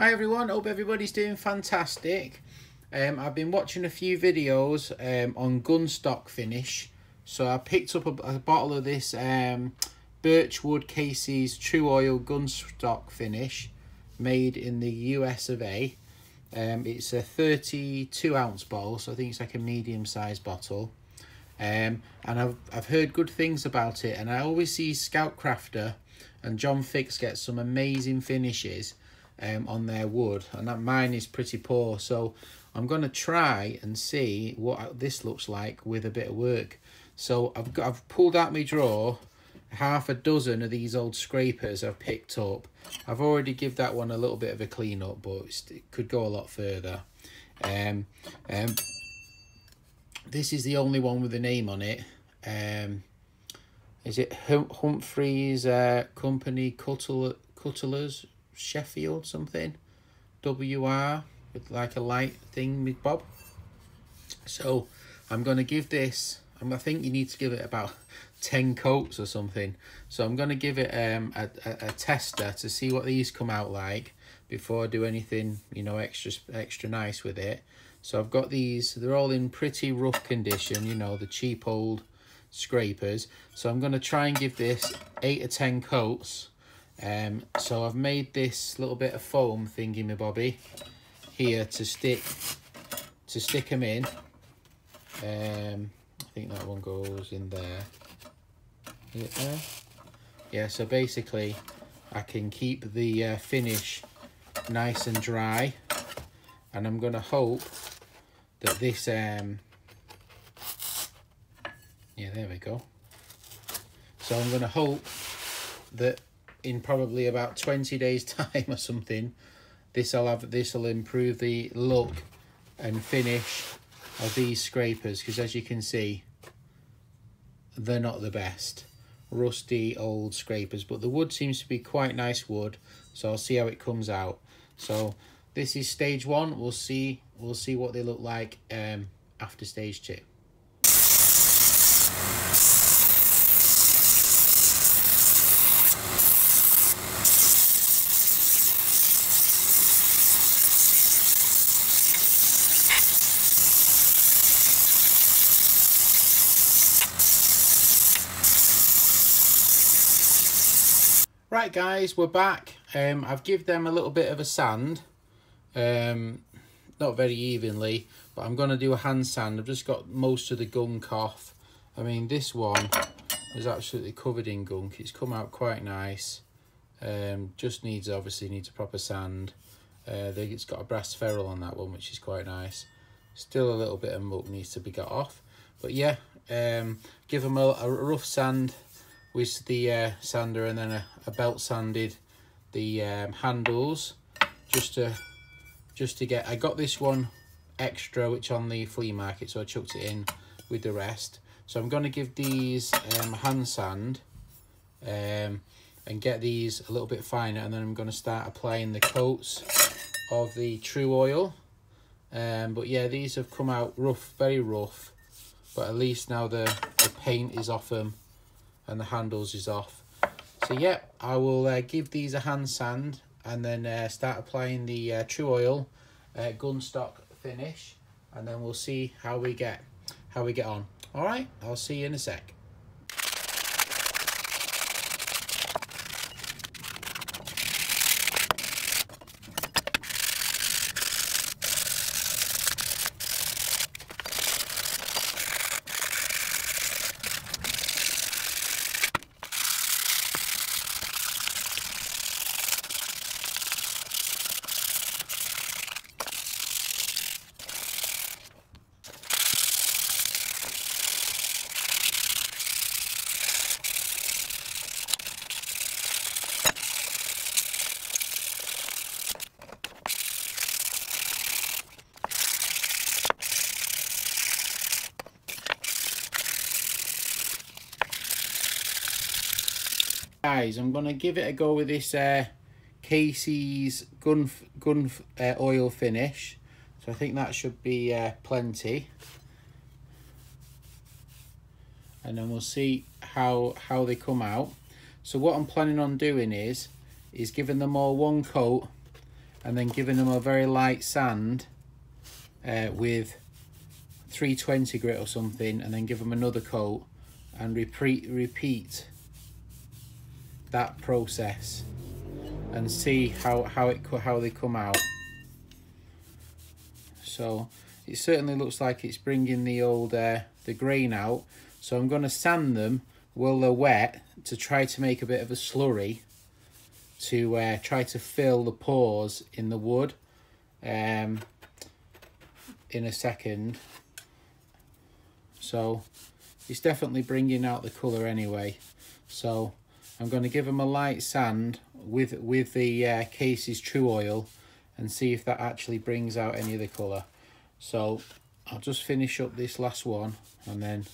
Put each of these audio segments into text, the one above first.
Hi everyone, hope everybody's doing fantastic. Um, I've been watching a few videos um, on gun stock finish. So I picked up a, a bottle of this um, Birchwood Casey's Tru-Oil gun stock finish made in the US of A. Um, it's a 32 ounce bottle, so I think it's like a medium sized bottle. Um, and I've, I've heard good things about it and I always see Scout Crafter and John Fix get some amazing finishes um, on their wood and that mine is pretty poor. So I'm going to try and see what this looks like with a bit of work. So I've got I've pulled out my drawer. Half a dozen of these old scrapers I've picked up. I've already give that one a little bit of a clean up but it could go a lot further. Um, um, this is the only one with a name on it. Um, is it hum Humphrey's uh, company Cutler, Cutlers Sheffield something. WR with like a light thing with Bob. So I'm going to give this I think you need to give it about 10 coats or something. So I'm going to give it um, a, a, a tester to see what these come out like before I do anything you know extra extra nice with it. So I've got these they're all in pretty rough condition you know the cheap old scrapers. So I'm going to try and give this 8 or 10 coats um, so I've made this little bit of foam thingy my bobby here to stick to stick them in. Um, I think that one goes in there. Is it there? Yeah, so basically I can keep the uh, finish nice and dry and I'm going to hope that this um yeah there we go so I'm going to hope that in probably about 20 days time or something this will have this will improve the look and finish of these scrapers because as you can see they're not the best. Rusty old scrapers but the wood seems to be quite nice wood so I'll see how it comes out. So this is stage one. We'll see we'll see what they look like um after stage two Right guys, we're back. Um, I've give them a little bit of a sand. Um, not very evenly, but I'm to do a hand sand. I've just got most of the gunk off. I mean, this one is absolutely covered in gunk. It's come out quite nice. Um, just needs, obviously, needs a proper sand. Uh, it's got a brass ferrule on that one, which is quite nice. Still a little bit of muck needs to be got off. But yeah, um, give them a, a rough sand with the uh, sander and then a, belt sanded the um, handles just to just to get I got this one extra which on the flea market so I chucked it in with the rest. So I'm going to give these um, hand sand um, and get these a little bit finer and then I'm going to start applying the coats of the Tru-Oil. Um, but yeah these have come out rough very rough but at least now the, the paint is off them and the handles is off. So yeah, I will uh, give these a hand sand and then uh, start applying the uh, Tru-Oil uh, finish and then we'll see how we get how we get on. All right, I'll see you in a sec. Guys i'm gonna give it a go with this uh casey's gun gun uh, oil finish. So i think that should be uh, plenty. And then we'll see how how they come out. So what i'm planning on doing is is giving them all one coat and then giving them a very light sand uh, with 320 grit or something and then give them another coat and repeat repeat that process and see how how it how they come out so it certainly looks like it's bringing the old uh, the grain out so I'm going to sand them while they're wet to try to make a bit of a slurry to uh, try to fill the pores in the wood um, in a second. So it's definitely bringing out the colour anyway. So I'm going to give them a light sand with, with the uh, Casey's Tru-Oil and see if that actually brings out any of the colour. So I'll just finish up this last one and then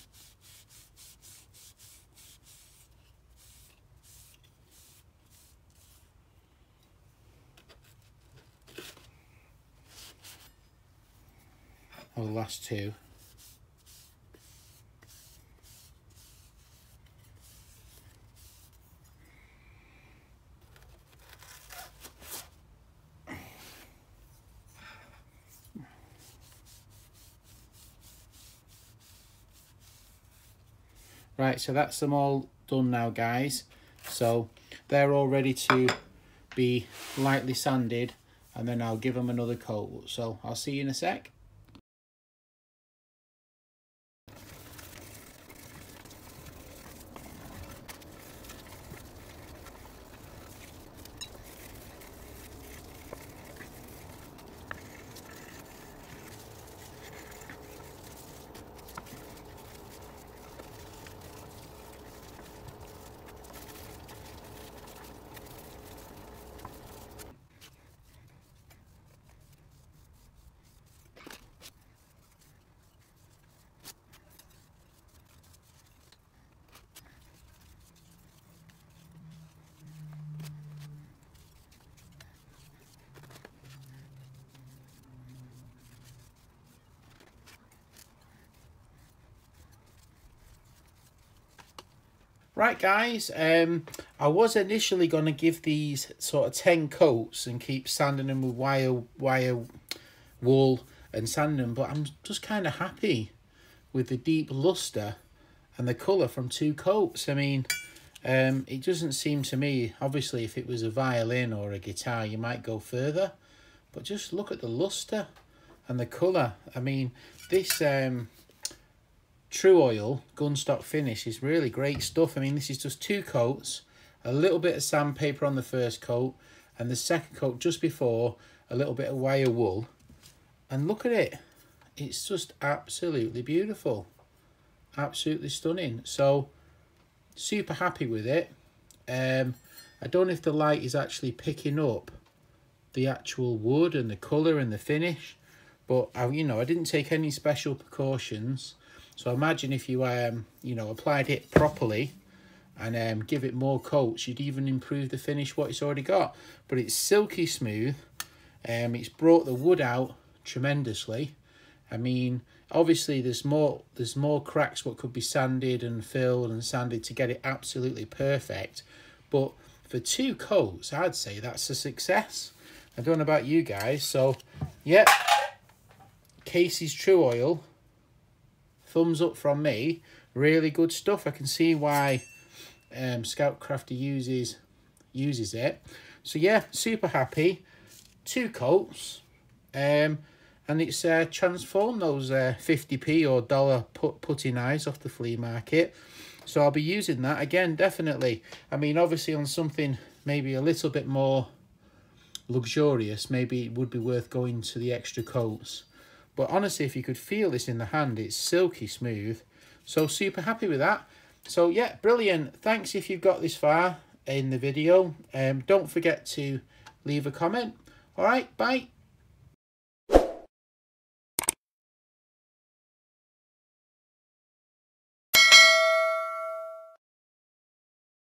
the last two. Right, so that's them all done now, guys. So they're all ready to be lightly sanded and then I'll give them another coat. So I'll see you in a sec. Right, guys, um, I was initially going to give these sort of 10 coats and keep sanding them with wire, wire wool and sanding them, but I'm just kind of happy with the deep luster and the colour from two coats. I mean, um, it doesn't seem to me, obviously, if it was a violin or a guitar, you might go further, but just look at the luster and the colour. I mean, this... Um, Tru-Oil Gunstock Finish is really great stuff. I mean, this is just two coats, a little bit of sandpaper on the first coat, and the second coat just before, a little bit of wire wool. And look at it. It's just absolutely beautiful. Absolutely stunning. So, super happy with it. Um, I don't know if the light is actually picking up the actual wood and the colour and the finish. But, I, you know, I didn't take any special precautions. So imagine if you, um, you know, applied it properly and um, give it more coats, you'd even improve the finish what it's already got. But it's silky smooth. Um, it's brought the wood out tremendously. I mean, obviously there's more there's more cracks what could be sanded and filled and sanded to get it absolutely perfect. But for two coats, I'd say that's a success. I don't know about you guys. So, yeah, Casey's Tru-Oil thumbs up from me. Really good stuff. I can see why um, Scout Crafter uses uses it. So yeah, super happy. Two coats. Um, and it's uh, transformed those uh, 50p or dollar put putty eyes off the flea market. So I'll be using that again, definitely. I mean, obviously on something maybe a little bit more luxurious, maybe it would be worth going to the extra coats. But honestly, if you could feel this in the hand, it's silky smooth. So super happy with that. So yeah, brilliant. Thanks if you've got this far in the video. Um, don't forget to leave a comment. All right, bye.